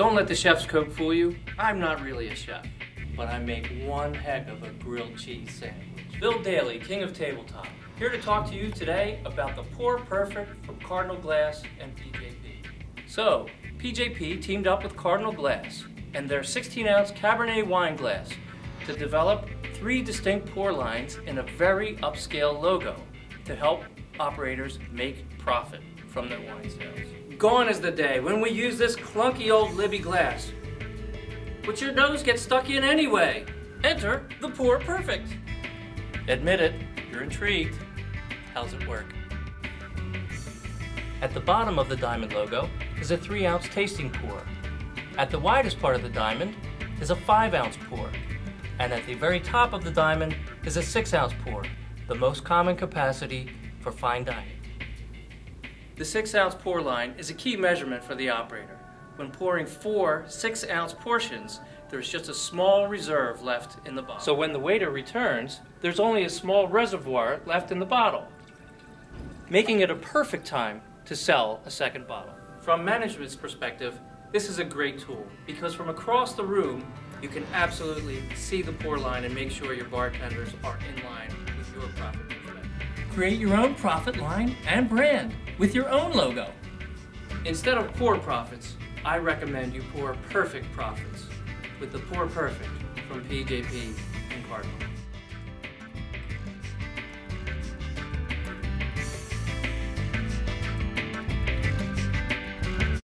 Don't let the chef's coat fool you. I'm not really a chef, but I make one heck of a grilled cheese sandwich. Bill Daly, King of Tabletop, here to talk to you today about the Pour Perfect from Cardinal Glass and PJP. So, PJP teamed up with Cardinal Glass and their 16 ounce Cabernet wine glass to develop three distinct pour lines in a very upscale logo to help operators make profit from their wine sales. Gone is the day when we use this clunky old Libbey glass, which your nose gets stuck in anyway. Enter the Pour Perfect. Admit it, you're intrigued. How's it work? At the bottom of the diamond logo is a 3 ounce tasting pour. At the widest part of the diamond is a 5 ounce pour. And at the very top of the diamond is a 6 ounce pour, the most common capacity for fine dining. The 6 ounce pour line is a key measurement for the operator. When pouring four 6 ounce portions, there's just a small reserve left in the bottle. So when the waiter returns, there's only a small reservoir left in the bottle, making it a perfect time to sell a second bottle. From management's perspective, this is a great tool because from across the room, you can absolutely see the pour line and make sure your bartenders are in line with your profit Create your own profit line and brand with your own logo. Instead of pour profits, I recommend you pour perfect profits with the Pour Perfect from PJP and Cardinal.